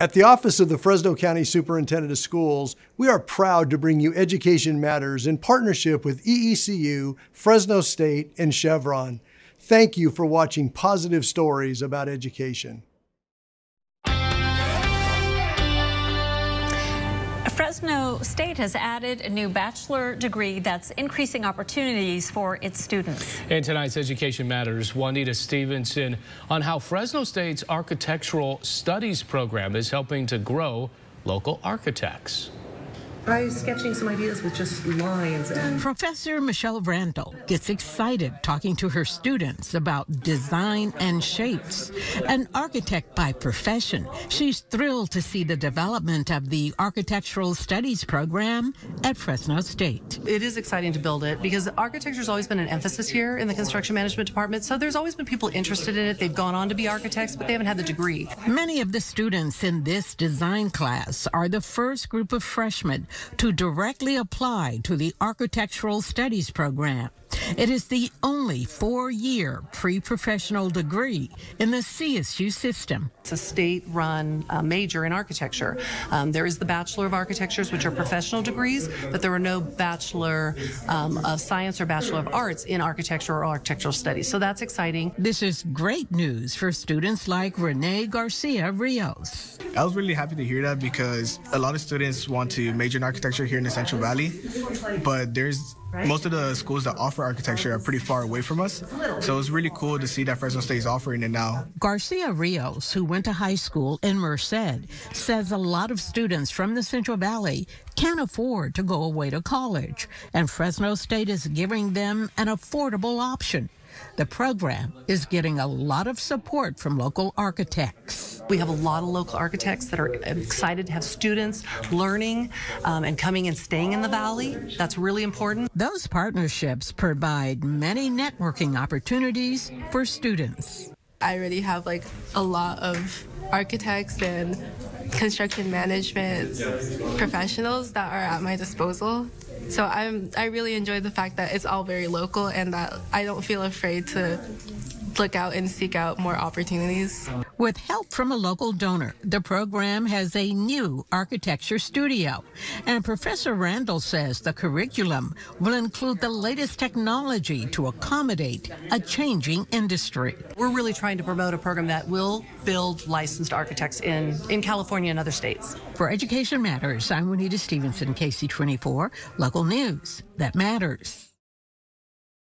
At the Office of the Fresno County Superintendent of Schools, we are proud to bring you Education Matters in partnership with EECU, Fresno State, and Chevron. Thank you for watching positive stories about education. State has added a new bachelor degree that's increasing opportunities for its students. In tonight's Education Matters, Juanita Stevenson on how Fresno State's Architectural Studies program is helping to grow local architects. I was sketching some ideas with just lines. And Professor Michelle Randall gets excited talking to her students about design and shapes. An architect by profession, she's thrilled to see the development of the Architectural Studies program at Fresno State. It is exciting to build it because architecture has always been an emphasis here in the construction management department. So there's always been people interested in it. They've gone on to be architects, but they haven't had the degree. Many of the students in this design class are the first group of freshmen to directly apply to the Architectural Studies program. It is the only four year pre professional degree in the CSU system. It's a state run uh, major in architecture. Um, there is the Bachelor of Architectures, which are professional degrees, but there are no Bachelor um, of Science or Bachelor of Arts in architecture or architectural studies. So that's exciting. This is great news for students like Rene Garcia Rios. I was really happy to hear that because a lot of students want to major in architecture here in the Central Valley, but there's most of the schools that offer architecture are pretty far away from us. So it's really cool to see that Fresno State is offering it now. Garcia Rios, who went to high school in Merced, says a lot of students from the Central Valley can't afford to go away to college, and Fresno State is giving them an affordable option. The program is getting a lot of support from local architects. We have a lot of local architects that are excited to have students learning um, and coming and staying in the valley. That's really important. Those partnerships provide many networking opportunities for students. I already have like a lot of architects and construction management professionals that are at my disposal. So I'm I really enjoy the fact that it's all very local and that I don't feel afraid to look out and seek out more opportunities. With help from a local donor, the program has a new architecture studio. And Professor Randall says the curriculum will include the latest technology to accommodate a changing industry. We're really trying to promote a program that will build licensed architects in, in California and other states. For Education Matters, I'm Juanita Stevenson, KC24, local news that matters.